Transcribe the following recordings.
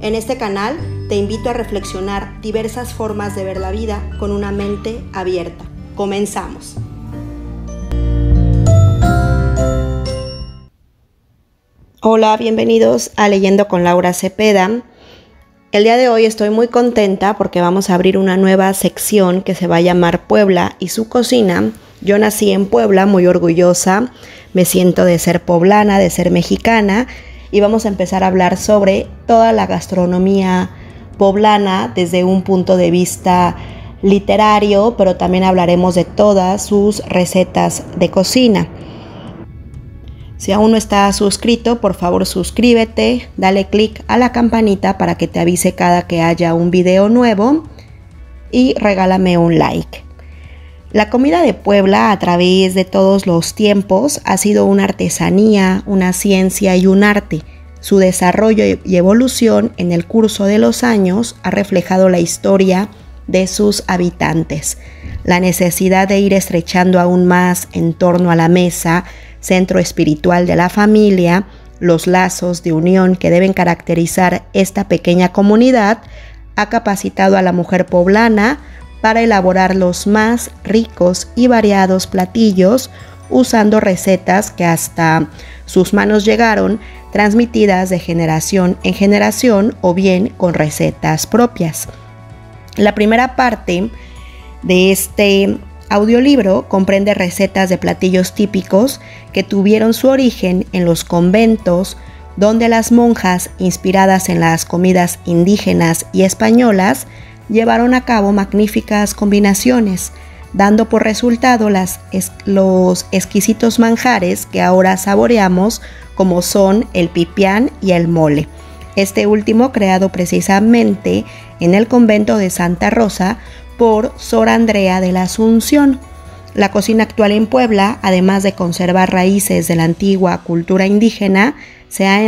En este canal te invito a reflexionar diversas formas de ver la vida con una mente abierta. Comenzamos. Hola, bienvenidos a Leyendo con Laura Cepeda. El día de hoy estoy muy contenta porque vamos a abrir una nueva sección que se va a llamar Puebla y su cocina. Yo nací en Puebla, muy orgullosa, me siento de ser poblana, de ser mexicana y vamos a empezar a hablar sobre toda la gastronomía poblana desde un punto de vista literario, pero también hablaremos de todas sus recetas de cocina. Si aún no estás suscrito, por favor suscríbete, dale click a la campanita para que te avise cada que haya un video nuevo y regálame un like. La comida de Puebla a través de todos los tiempos ha sido una artesanía, una ciencia y un arte. Su desarrollo y evolución en el curso de los años ha reflejado la historia de sus habitantes, la necesidad de ir estrechando aún más en torno a la mesa centro espiritual de la familia, los lazos de unión que deben caracterizar esta pequeña comunidad, ha capacitado a la mujer poblana para elaborar los más ricos y variados platillos usando recetas que hasta sus manos llegaron transmitidas de generación en generación o bien con recetas propias. La primera parte de este audiolibro comprende recetas de platillos típicos que tuvieron su origen en los conventos, donde las monjas, inspiradas en las comidas indígenas y españolas, llevaron a cabo magníficas combinaciones, dando por resultado los exquisitos manjares que ahora saboreamos como son el pipián y el mole. Este último creado precisamente en el convento de Santa Rosa por Sor Andrea de la Asunción. La cocina actual en Puebla, además de conservar raíces de la antigua cultura indígena, se ha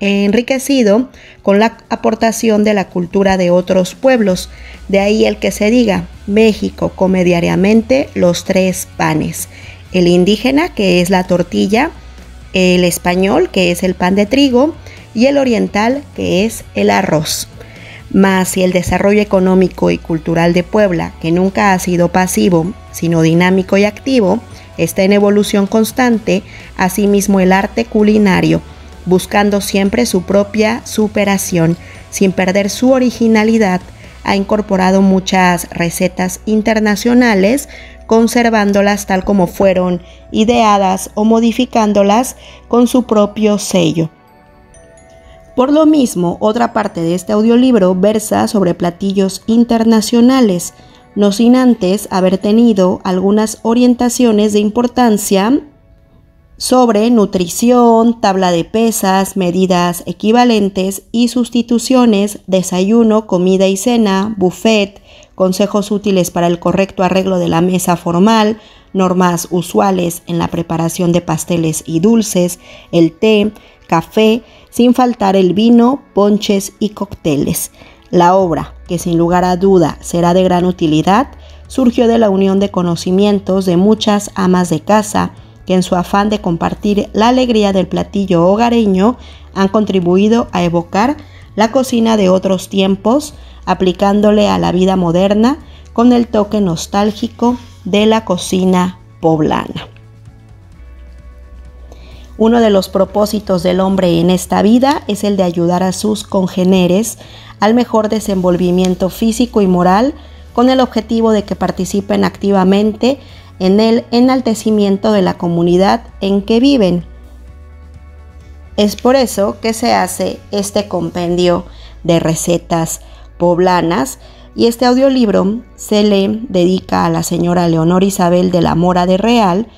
enriquecido con la aportación de la cultura de otros pueblos. De ahí el que se diga, México come diariamente los tres panes. El indígena, que es la tortilla, el español, que es el pan de trigo, y el oriental, que es el arroz. Más si el desarrollo económico y cultural de Puebla, que nunca ha sido pasivo, sino dinámico y activo, está en evolución constante, asimismo el arte culinario, buscando siempre su propia superación, sin perder su originalidad, ha incorporado muchas recetas internacionales, conservándolas tal como fueron ideadas o modificándolas con su propio sello. Por lo mismo, otra parte de este audiolibro versa sobre platillos internacionales, no sin antes haber tenido algunas orientaciones de importancia sobre nutrición, tabla de pesas, medidas equivalentes y sustituciones, desayuno, comida y cena, buffet, consejos útiles para el correcto arreglo de la mesa formal, normas usuales en la preparación de pasteles y dulces, el té, café, sin faltar el vino, ponches y cócteles. La obra, que sin lugar a duda será de gran utilidad, surgió de la unión de conocimientos de muchas amas de casa que en su afán de compartir la alegría del platillo hogareño han contribuido a evocar la cocina de otros tiempos, aplicándole a la vida moderna con el toque nostálgico de la cocina poblana. Uno de los propósitos del hombre en esta vida es el de ayudar a sus congéneres al mejor desenvolvimiento físico y moral con el objetivo de que participen activamente en el enaltecimiento de la comunidad en que viven. Es por eso que se hace este compendio de recetas poblanas y este audiolibro se le dedica a la señora Leonor Isabel de la Mora de Real,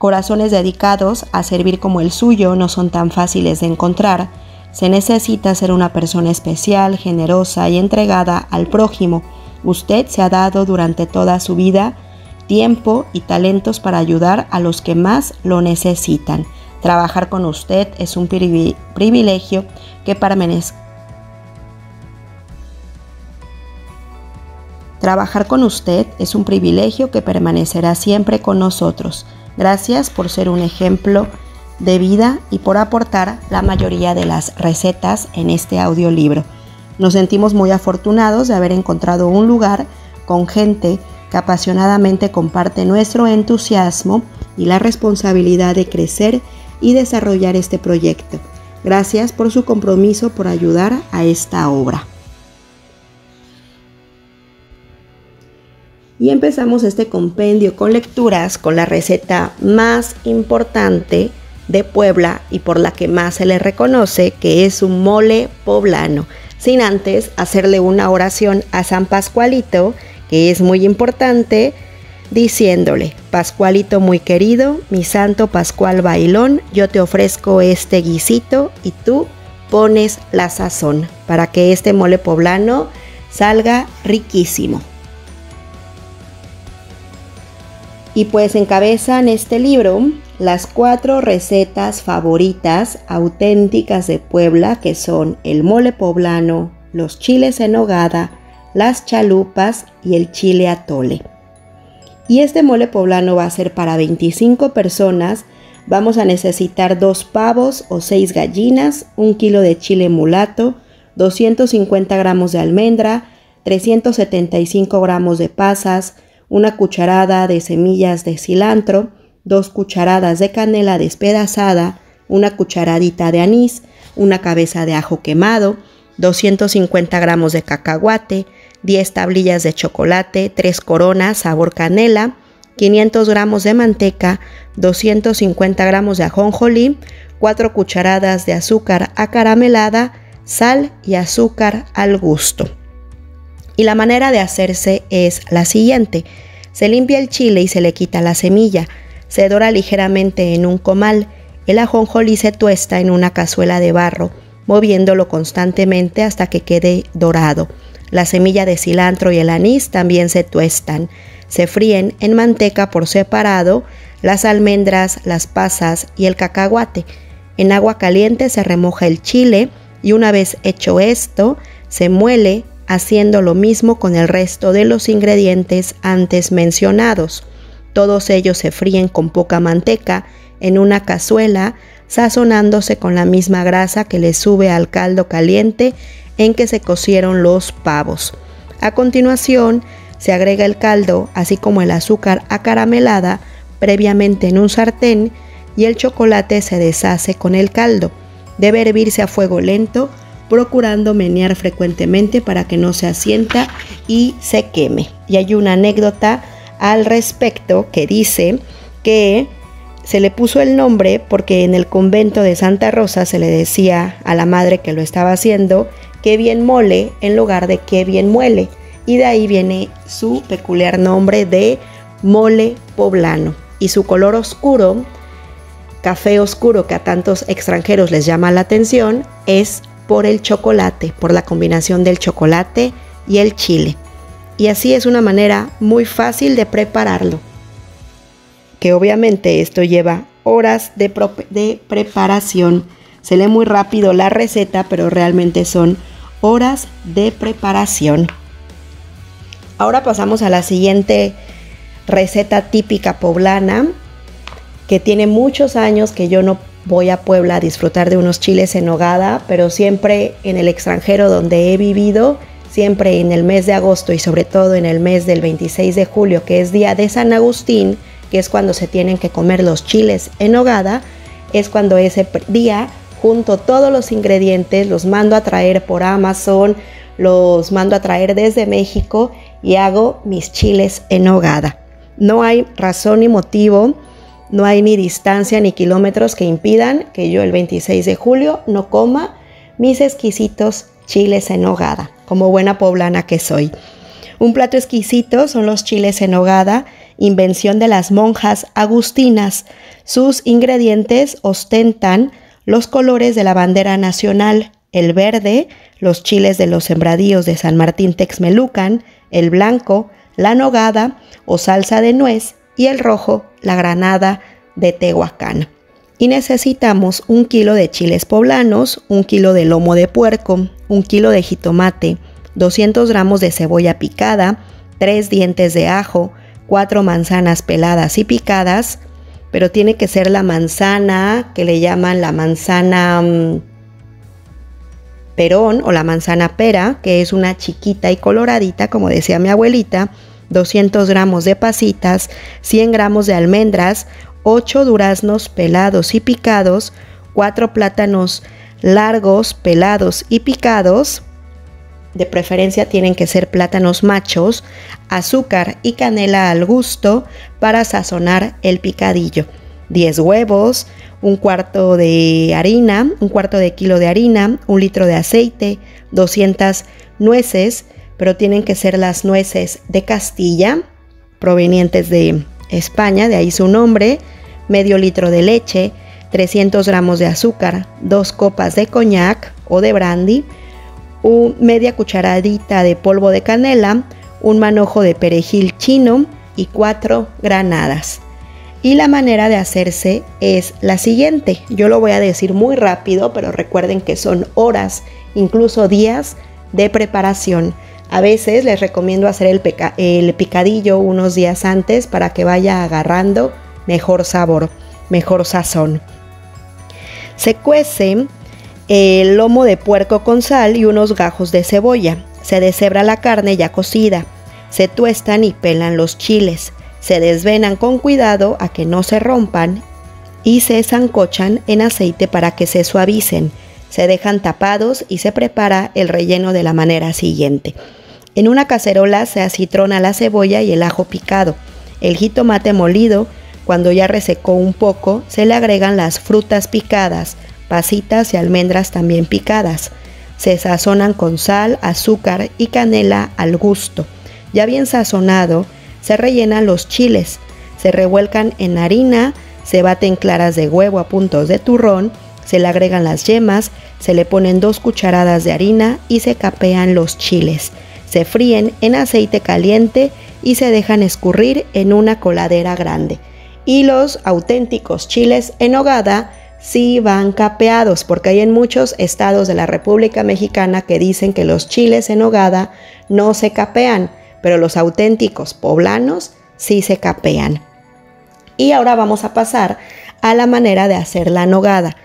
Corazones dedicados a servir como el suyo no son tan fáciles de encontrar. Se necesita ser una persona especial, generosa y entregada al prójimo. Usted se ha dado durante toda su vida tiempo y talentos para ayudar a los que más lo necesitan. Trabajar con usted es un privilegio que permanece. Trabajar con usted es un privilegio que permanecerá siempre con nosotros. Gracias por ser un ejemplo de vida y por aportar la mayoría de las recetas en este audiolibro. Nos sentimos muy afortunados de haber encontrado un lugar con gente que apasionadamente comparte nuestro entusiasmo y la responsabilidad de crecer y desarrollar este proyecto. Gracias por su compromiso por ayudar a esta obra. Y empezamos este compendio con lecturas con la receta más importante de Puebla y por la que más se le reconoce, que es un mole poblano, sin antes hacerle una oración a San Pascualito, que es muy importante, diciéndole, Pascualito muy querido, mi santo Pascual Bailón, yo te ofrezco este guisito y tú pones la sazón para que este mole poblano salga riquísimo. Y pues encabezan este libro las cuatro recetas favoritas auténticas de Puebla, que son el mole poblano, los chiles en hogada, las chalupas y el chile atole. Y este mole poblano va a ser para 25 personas. Vamos a necesitar dos pavos o seis gallinas, un kilo de chile mulato, 250 gramos de almendra, 375 gramos de pasas, una cucharada de semillas de cilantro, dos cucharadas de canela despedazada, una cucharadita de anís, una cabeza de ajo quemado, 250 gramos de cacahuate, 10 tablillas de chocolate, 3 coronas sabor canela, 500 gramos de manteca, 250 gramos de ajonjolí, 4 cucharadas de azúcar acaramelada, sal y azúcar al gusto. Y la manera de hacerse es la siguiente. Se limpia el chile y se le quita la semilla. Se dora ligeramente en un comal. El ajonjolí se tuesta en una cazuela de barro, moviéndolo constantemente hasta que quede dorado. La semilla de cilantro y el anís también se tuestan. Se fríen en manteca por separado las almendras, las pasas y el cacahuate. En agua caliente se remoja el chile y una vez hecho esto, se muele haciendo lo mismo con el resto de los ingredientes antes mencionados. Todos ellos se fríen con poca manteca en una cazuela, sazonándose con la misma grasa que le sube al caldo caliente en que se cocieron los pavos. A continuación, se agrega el caldo, así como el azúcar acaramelada, previamente en un sartén, y el chocolate se deshace con el caldo. Debe hervirse a fuego lento procurando menear frecuentemente para que no se asienta y se queme. Y hay una anécdota al respecto que dice que se le puso el nombre porque en el convento de Santa Rosa se le decía a la madre que lo estaba haciendo que bien mole en lugar de que bien muele. Y de ahí viene su peculiar nombre de mole poblano. Y su color oscuro, café oscuro que a tantos extranjeros les llama la atención, es por el chocolate, por la combinación del chocolate y el chile. Y así es una manera muy fácil de prepararlo. Que obviamente esto lleva horas de, preparación. Se lee muy rápido la receta, pero realmente son horas de preparación. Ahora pasamos a la siguiente receta típica poblana que tiene muchos años que yo no voy a Puebla a disfrutar de unos chiles en hogada, pero siempre en el extranjero donde he vivido, siempre en el mes de agosto y sobre todo en el mes del 26 de julio, que es día de San Agustín, que es cuando se tienen que comer los chiles en hogada, es cuando ese día junto todos los ingredientes, los mando a traer por Amazon, los mando a traer desde México y hago mis chiles en hogada. No hay razón ni motivo no hay ni distancia ni kilómetros que impidan que yo el 26 de julio no coma mis exquisitos chiles en hogada, como buena poblana que soy. Un plato exquisito son los chiles en hogada, invención de las monjas agustinas. Sus ingredientes ostentan los colores de la bandera nacional, el verde, los chiles de los sembradíos de San Martín Texmelucan, el blanco, la nogada o salsa de nuez y el rojo, la granada de Tehuacán. Y necesitamos un kilo de chiles poblanos, un kilo de lomo de puerco, un kilo de jitomate, 200 gramos de cebolla picada, 3 dientes de ajo, 4 manzanas peladas y picadas, pero tiene que ser la manzana que le llaman la manzana mm, perón o la manzana pera, que es una chiquita y coloradita, como decía mi abuelita, 200 gramos de pasitas, 100 gramos de almendras, 8 duraznos pelados y picados, 4 plátanos largos, pelados y picados, de preferencia tienen que ser plátanos machos, azúcar y canela al gusto para sazonar el picadillo, 10 huevos, un cuarto de harina, un cuarto de kilo de harina, un litro de aceite, 200 nueces, pero tienen que ser las nueces de Castilla, provenientes de España, de ahí su nombre, medio litro de leche, 300 gramos de azúcar, dos copas de coñac o de brandy, media cucharadita de polvo de canela, un manojo de perejil chino y cuatro granadas. Y la manera de hacerse es la siguiente. Yo lo voy a decir muy rápido, pero recuerden que son horas, incluso días de preparación. A veces les recomiendo hacer el, el picadillo unos días antes para que vaya agarrando mejor sabor, mejor sazón. Se cuece el lomo de puerco con sal y unos gajos de cebolla. Se deshebra la carne ya cocida. Se tuestan y pelan los chiles. Se desvenan con cuidado a que no se rompan y se zancochan en aceite para que se suavicen. Se dejan tapados y se prepara el relleno de la manera siguiente. En una cacerola se acitrona la cebolla y el ajo picado, el jitomate molido, cuando ya resecó un poco, se le agregan las frutas picadas, pasitas y almendras también picadas. Se sazonan con sal, azúcar y canela al gusto. Ya bien sazonado, se rellenan los chiles, se revuelcan en harina, se baten claras de huevo a puntos de turrón, se le agregan las yemas, se le ponen dos cucharadas de harina y se capean los chiles. Se fríen en aceite caliente y se dejan escurrir en una coladera grande. Y los auténticos chiles en hogada sí van capeados, porque hay en muchos estados de la República Mexicana que dicen que los chiles en hogada no se capean pero los auténticos poblanos sí se capean. Y ahora vamos a pasar a la manera de hacer la nogada.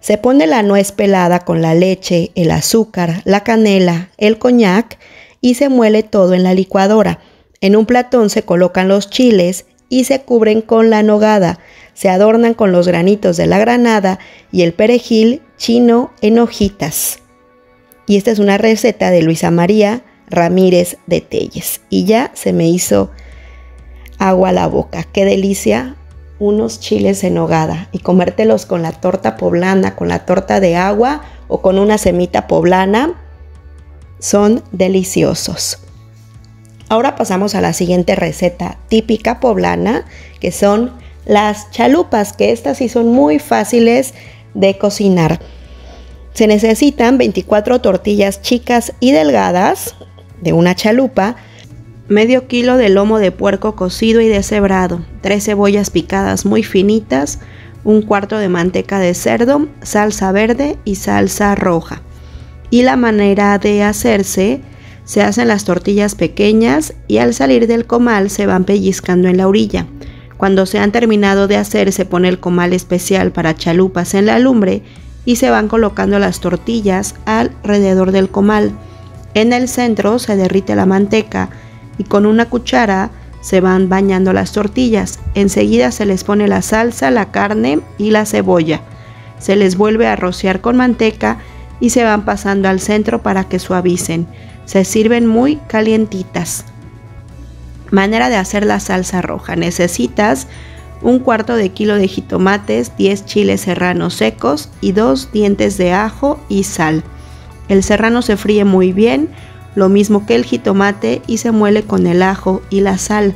Se pone la nuez pelada con la leche, el azúcar, la canela, el coñac y se muele todo en la licuadora. En un platón se colocan los chiles y se cubren con la nogada. Se adornan con los granitos de la granada y el perejil chino en hojitas. Y esta es una receta de Luisa María Ramírez de Telles. Y ya se me hizo agua a la boca. Qué delicia unos chiles en hogada y comértelos con la torta poblana, con la torta de agua o con una semita poblana. Son deliciosos. Ahora pasamos a la siguiente receta típica poblana, que son las chalupas, que estas sí son muy fáciles de cocinar. Se necesitan 24 tortillas chicas y delgadas, de una chalupa, medio kilo de lomo de puerco cocido y deshebrado, tres cebollas picadas muy finitas, un cuarto de manteca de cerdo, salsa verde y salsa roja. Y la manera de hacerse, se hacen las tortillas pequeñas y al salir del comal se van pellizcando en la orilla. Cuando se han terminado de hacer se pone el comal especial para chalupas en la lumbre y se van colocando las tortillas alrededor del comal. En el centro se derrite la manteca y con una cuchara se van bañando las tortillas. Enseguida se les pone la salsa, la carne y la cebolla. Se les vuelve a rociar con manteca y se van pasando al centro para que suavicen. Se sirven muy calientitas. Manera de hacer la salsa roja. Necesitas un cuarto de kilo de jitomates, 10 chiles serranos secos y dos dientes de ajo y sal. El serrano se fríe muy bien, lo mismo que el jitomate y se muele con el ajo y la sal.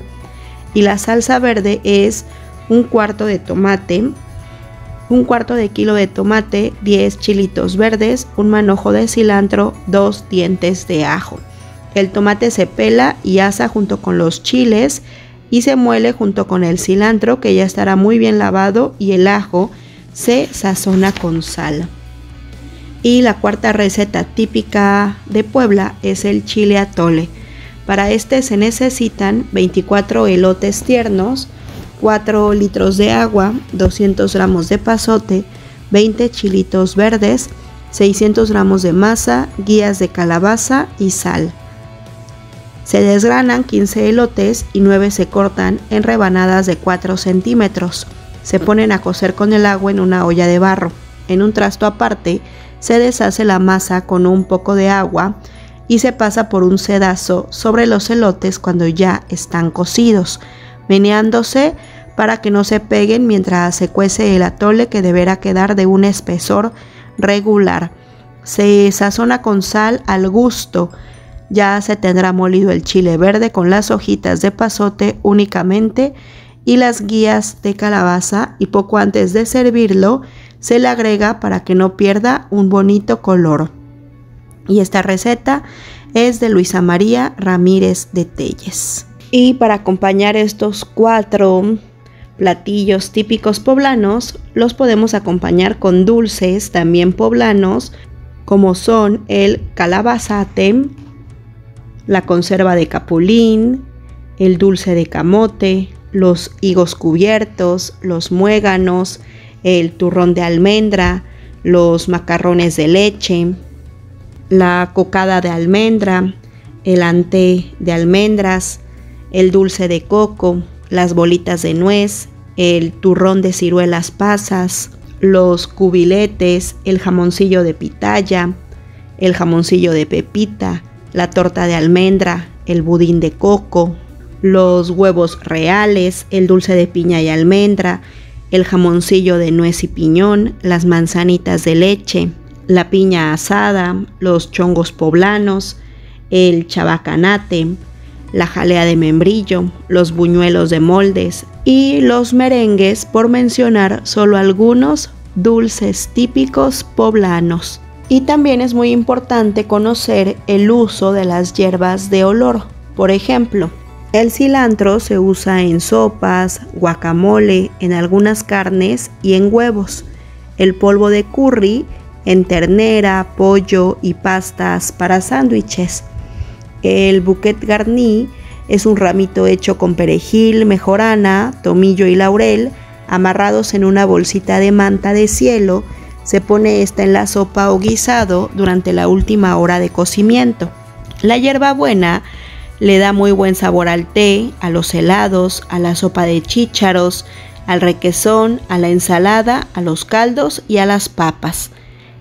Y la salsa verde es un cuarto de tomate, un cuarto de kilo de tomate, 10 chilitos verdes, un manojo de cilantro, dos dientes de ajo. El tomate se pela y asa junto con los chiles y se muele junto con el cilantro que ya estará muy bien lavado y el ajo se sazona con sal. Y la cuarta receta típica de Puebla es el chile atole. Para este se necesitan 24 elotes tiernos, 4 litros de agua, 200 gramos de pasote, 20 chilitos verdes, 600 gramos de masa, guías de calabaza y sal. Se desgranan 15 elotes y 9 se cortan en rebanadas de 4 centímetros. Se ponen a cocer con el agua en una olla de barro. En un trasto aparte se deshace la masa con un poco de agua y se pasa por un sedazo sobre los elotes cuando ya están cocidos, meneándose para que no se peguen mientras se cuece el atole que deberá quedar de un espesor regular. Se sazona con sal al gusto. Ya se tendrá molido el chile verde con las hojitas de pasote únicamente y las guías de calabaza y poco antes de servirlo se le agrega para que no pierda un bonito color. Y esta receta es de Luisa María Ramírez de Telles. Y para acompañar estos cuatro platillos típicos poblanos, los podemos acompañar con dulces también poblanos, como son el calabazate, la conserva de capulín, el dulce de camote, los higos cubiertos, los muéganos, el turrón de almendra, los macarrones de leche, la cocada de almendra, el ante de almendras, el dulce de coco, las bolitas de nuez, el turrón de ciruelas pasas, los cubiletes, el jamoncillo de pitaya, el jamoncillo de pepita, la torta de almendra, el budín de coco, los huevos reales, el dulce de piña y almendra, el jamoncillo de nuez y piñón, las manzanitas de leche, la piña asada, los chongos poblanos, el chabacanate, la jalea de membrillo, los buñuelos de moldes y los merengues, por mencionar solo algunos dulces típicos poblanos. Y también es muy importante conocer el uso de las hierbas de olor. Por ejemplo, el cilantro se usa en sopas, guacamole, en algunas carnes y en huevos. El polvo de curry en ternera, pollo y pastas para sándwiches. El bouquet garni es un ramito hecho con perejil, mejorana, tomillo y laurel, amarrados en una bolsita de manta de cielo. Se pone esta en la sopa o guisado durante la última hora de cocimiento. La hierbabuena le da muy buen sabor al té, a los helados, a la sopa de chícharos, al requesón, a la ensalada, a los caldos y a las papas.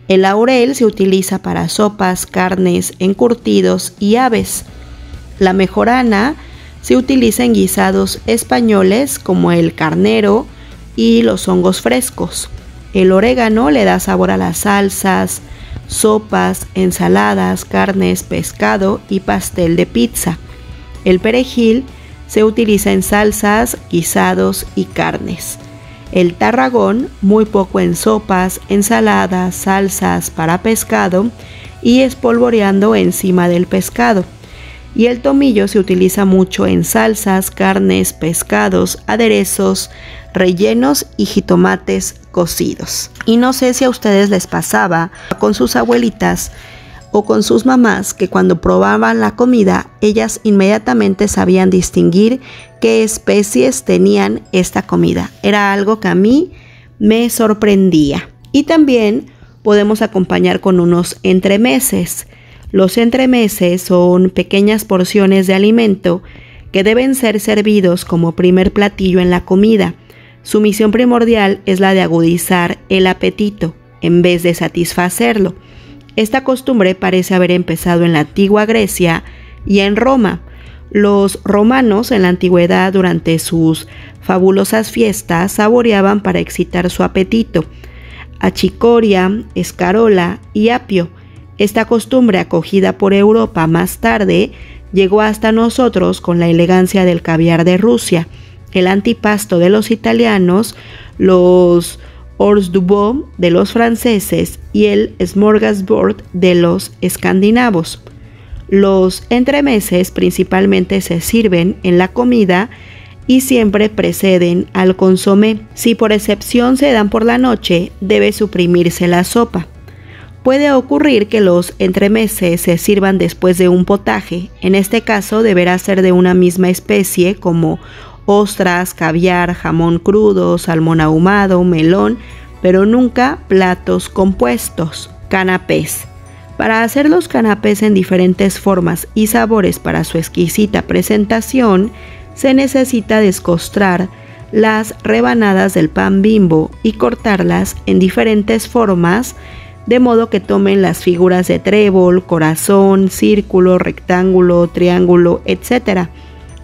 El laurel se utiliza para sopas, carnes, encurtidos y aves. La mejorana se utiliza en guisados españoles como el carnero y los hongos frescos. El orégano le da sabor a las salsas, sopas, ensaladas, carnes, pescado y pastel de pizza. El perejil se utiliza en salsas, guisados y carnes. El tarragón muy poco en sopas, ensaladas, salsas para pescado y espolvoreando encima del pescado. Y el tomillo se utiliza mucho en salsas, carnes, pescados, aderezos, rellenos y jitomates cocidos. Y no sé si a ustedes les pasaba con sus abuelitas o con sus mamás que cuando probaban la comida ellas inmediatamente sabían distinguir qué especies tenían esta comida. Era algo que a mí me sorprendía. Y también podemos acompañar con unos entremeses. Los entremeses son pequeñas porciones de alimento que deben ser servidos como primer platillo en la comida. Su misión primordial es la de agudizar el apetito en vez de satisfacerlo. Esta costumbre parece haber empezado en la antigua Grecia y en Roma. Los romanos en la antigüedad durante sus fabulosas fiestas saboreaban para excitar su apetito achicoria, escarola y apio. Esta costumbre acogida por Europa más tarde llegó hasta nosotros con la elegancia del caviar de Rusia, el antipasto de los italianos, los Hors du Beau de los franceses y el Smorgasbord de los escandinavos. Los entremeses principalmente se sirven en la comida y siempre preceden al consomé. Si por excepción se dan por la noche, debe suprimirse la sopa. Puede ocurrir que los entremeses se sirvan después de un potaje. En este caso deberá ser de una misma especie como ostras, caviar, jamón crudo, salmón ahumado, melón, pero nunca platos compuestos, canapés. Para hacer los canapés en diferentes formas y sabores para su exquisita presentación, se necesita descostrar las rebanadas del pan bimbo y cortarlas en diferentes formas de modo que tomen las figuras de trébol, corazón, círculo, rectángulo, triángulo, etc.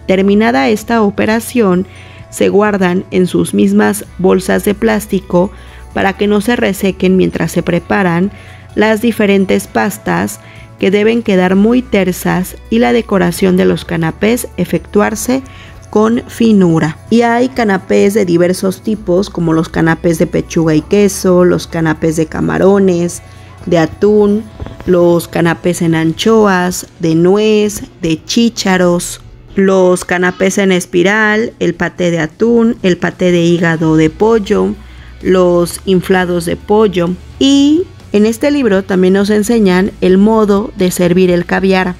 Terminada esta operación, se guardan en sus mismas bolsas de plástico para que no se resequen mientras se preparan las diferentes pastas que deben quedar muy tersas y la decoración de los canapés efectuarse con finura. Y hay canapés de diversos tipos, como los canapés de pechuga y queso, los canapés de camarones, de atún, los canapés en anchoas, de nuez, de chícharos, los canapés en espiral, el paté de atún, el paté de hígado de pollo, los inflados de pollo. Y en este libro también nos enseñan el modo de servir el caviar.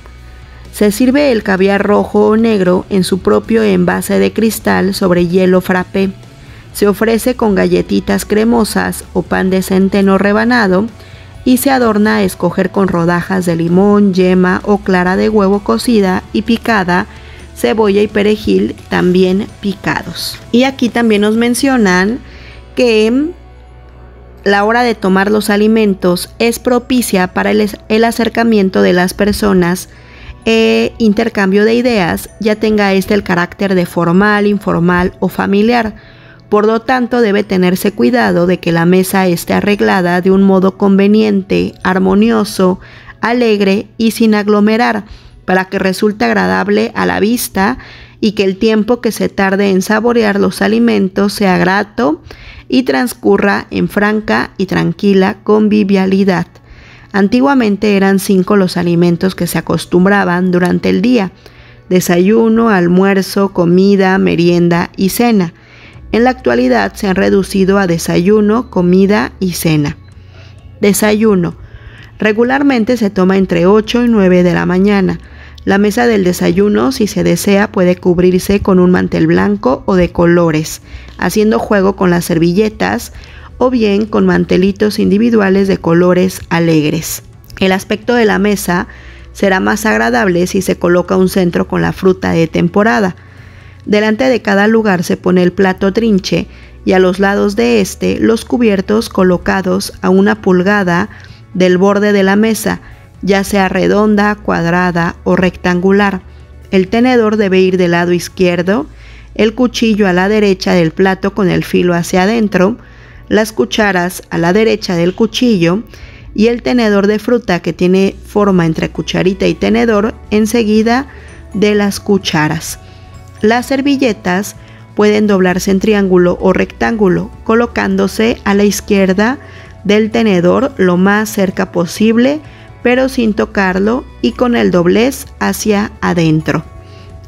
Se sirve el caviar rojo o negro en su propio envase de cristal sobre hielo frappé. Se ofrece con galletitas cremosas o pan de centeno rebanado y se adorna a escoger con rodajas de limón, yema o clara de huevo cocida y picada, cebolla y perejil también picados. Y aquí también nos mencionan que la hora de tomar los alimentos es propicia para el, el acercamiento de las personas e intercambio de ideas, ya tenga este el carácter de formal, informal o familiar. Por lo tanto, debe tenerse cuidado de que la mesa esté arreglada de un modo conveniente, armonioso, alegre y sin aglomerar, para que resulte agradable a la vista y que el tiempo que se tarde en saborear los alimentos sea grato y transcurra en franca y tranquila convivialidad. Antiguamente eran cinco los alimentos que se acostumbraban durante el día, desayuno, almuerzo, comida, merienda y cena. En la actualidad se han reducido a desayuno, comida y cena. Desayuno. Regularmente se toma entre 8 y 9 de la mañana. La mesa del desayuno, si se desea, puede cubrirse con un mantel blanco o de colores, haciendo juego con las servilletas o bien con mantelitos individuales de colores alegres. El aspecto de la mesa será más agradable si se coloca un centro con la fruta de temporada. Delante de cada lugar se pone el plato trinche y a los lados de este los cubiertos colocados a una pulgada del borde de la mesa, ya sea redonda, cuadrada o rectangular. El tenedor debe ir del lado izquierdo, el cuchillo a la derecha del plato con el filo hacia adentro, las cucharas a la derecha del cuchillo y el tenedor de fruta que tiene forma entre cucharita y tenedor enseguida de las cucharas. Las servilletas pueden doblarse en triángulo o rectángulo, colocándose a la izquierda del tenedor lo más cerca posible, pero sin tocarlo y con el doblez hacia adentro.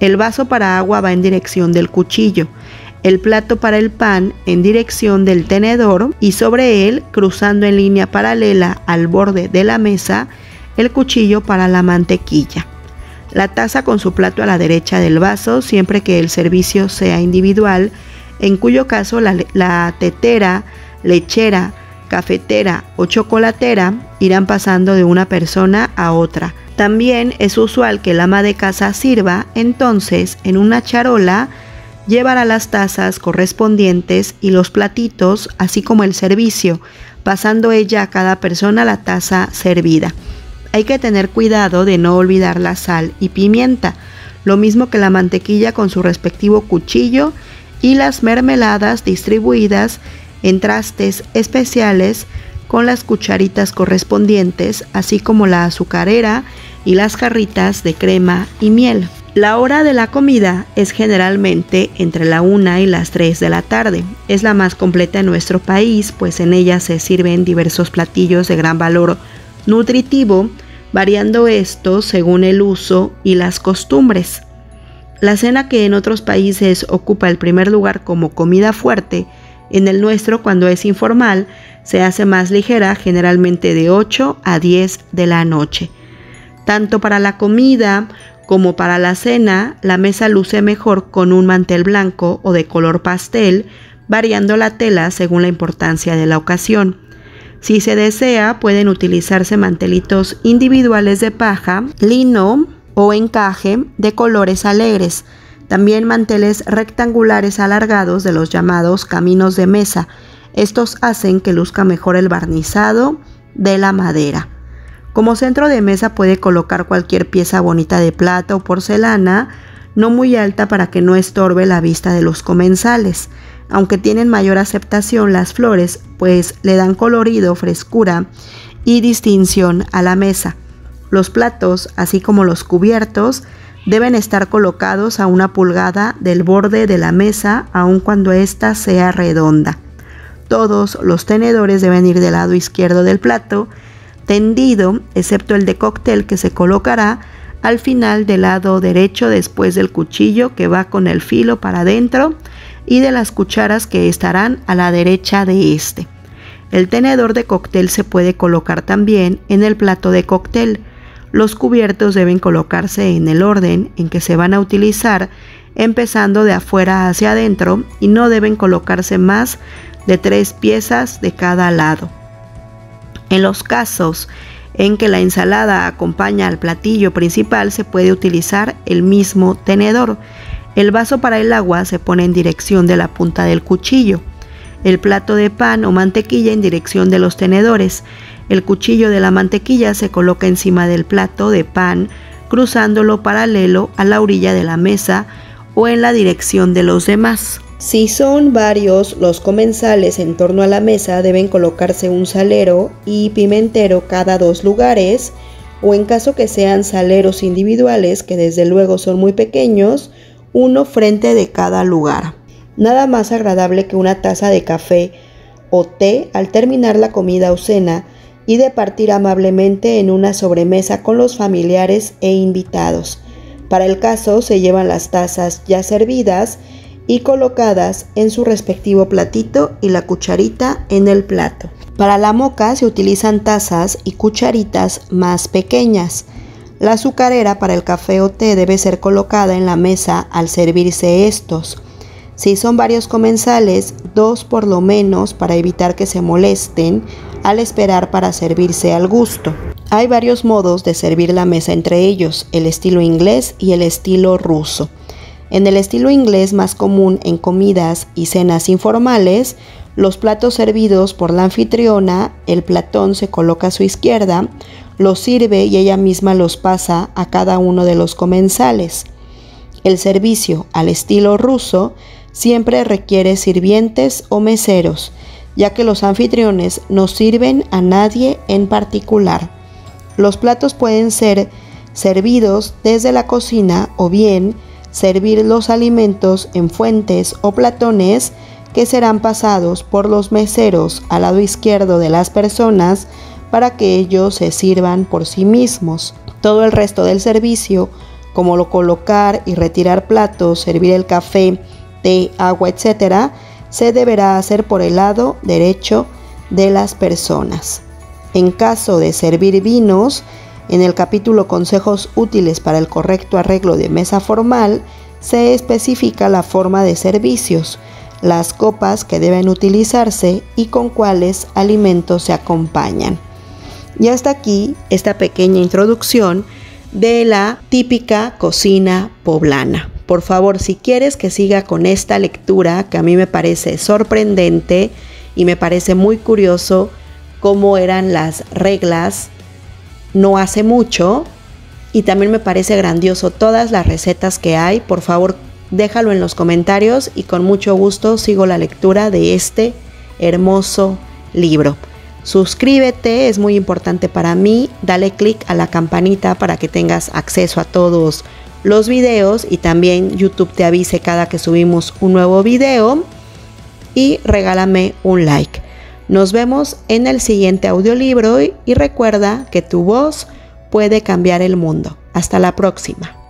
El vaso para agua va en dirección del cuchillo el plato para el pan en dirección del tenedor y sobre él, cruzando en línea paralela al borde de la mesa, el cuchillo para la mantequilla. La taza con su plato a la derecha del vaso siempre que el servicio sea individual, en cuyo caso la, tetera, lechera, cafetera o chocolatera irán pasando de una persona a otra. También es usual que el ama de casa sirva entonces en una charola llevará las tazas correspondientes y los platitos, así como el servicio, pasando ella a cada persona la taza servida. Hay que tener cuidado de no olvidar la sal y pimienta, lo mismo que la mantequilla con su respectivo cuchillo y las mermeladas distribuidas en trastes especiales con las cucharitas correspondientes, así como la azucarera y las jarritas de crema y miel. La hora de la comida es generalmente entre la 1 y las 3 de la tarde. Es la más completa en nuestro país, pues en ella se sirven diversos platillos de gran valor nutritivo, variando esto según el uso y las costumbres. La cena que en otros países ocupa el primer lugar como comida fuerte, en el nuestro cuando es informal se hace más ligera, generalmente de 8 a 10 de la noche. Tanto para la comida Como para la cena, la mesa luce mejor con un mantel blanco o de color pastel, variando la tela según la importancia de la ocasión. Si se desea, pueden utilizarse mantelitos individuales de paja, lino o encaje de colores alegres. También manteles rectangulares alargados de los llamados caminos de mesa. Estos hacen que luzca mejor el barnizado de la madera. Como centro de mesa puede colocar cualquier pieza bonita de plata o porcelana, no muy alta para que no estorbe la vista de los comensales. Aunque tienen mayor aceptación las flores, pues le dan colorido, frescura y distinción a la mesa. Los platos, así como los cubiertos, deben estar colocados a una pulgada del borde de la mesa, aun cuando ésta sea redonda. Todos los tenedores deben ir del lado izquierdo del plato tendido, excepto el de cóctel que se colocará al final del lado derecho después del cuchillo que va con el filo para adentro y de las cucharas que estarán a la derecha de este. El tenedor de cóctel se puede colocar también en el plato de cóctel. Los cubiertos deben colocarse en el orden en que se van a utilizar, empezando de afuera hacia adentro y no deben colocarse más de tres piezas de cada lado. En los casos en que la ensalada acompaña al platillo principal se puede utilizar el mismo tenedor. El vaso para el agua se pone en dirección de la punta del cuchillo. El plato de pan o mantequilla en dirección de los tenedores. El cuchillo de la mantequilla se coloca encima del plato de pan, cruzándolo paralelo a la orilla de la mesa o en la dirección de los demás. Si son varios los comensales en torno a la mesa, deben colocarse un salero y pimentero cada dos lugares, o en caso que sean saleros individuales, que desde luego son muy pequeños, uno frente de cada lugar. Nada más agradable que una taza de café o té al terminar la comida o cena y de partir amablemente en una sobremesa con los familiares e invitados. Para el caso se llevan las tazas ya servidas y colocadas en su respectivo platito y la cucharita en el plato. Para la moca se utilizan tazas y cucharitas más pequeñas. La azucarera para el café o té debe ser colocada en la mesa al servirse estos. Si son varios comensales, dos por lo menos para evitar que se molesten al esperar para servirse al gusto. Hay varios modos de servir la mesa entre ellos, el estilo inglés y el estilo ruso. En el estilo inglés más común en comidas y cenas informales, los platos servidos por la anfitriona, el platón se coloca a su izquierda, los sirve y ella misma los pasa a cada uno de los comensales. El servicio al estilo ruso siempre requiere sirvientes o meseros, ya que los anfitriones no sirven a nadie en particular. Los platos pueden ser servidos desde la cocina o bien servir los alimentos en fuentes o platones que serán pasados por los meseros al lado izquierdo de las personas para que ellos se sirvan por sí mismos. Todo el resto del servicio, como lo colocar y retirar platos, servir el café, té, agua, etc., se deberá hacer por el lado derecho de las personas. En caso de servir vinos, en el capítulo Consejos útiles para el correcto arreglo de mesa formal se especifica la forma de servicios, las copas que deben utilizarse y con cuáles alimentos se acompañan. Y hasta aquí esta pequeña introducción de la típica cocina poblana. Por favor, si quieres que siga con esta lectura, que a mí me parece sorprendente y me parece muy curioso cómo eran las reglas no hace mucho y también me parece grandioso todas las recetas que hay. Por favor, déjalo en los comentarios y con mucho gusto sigo la lectura de este hermoso libro. Suscríbete, es muy importante para mí. Dale click a la campanita para que tengas acceso a todos los videos y también YouTube te avise cada que subimos un nuevo video. Y regálame un like. Nos vemos en el siguiente audiolibro y recuerda que tu voz puede cambiar el mundo. Hasta la próxima.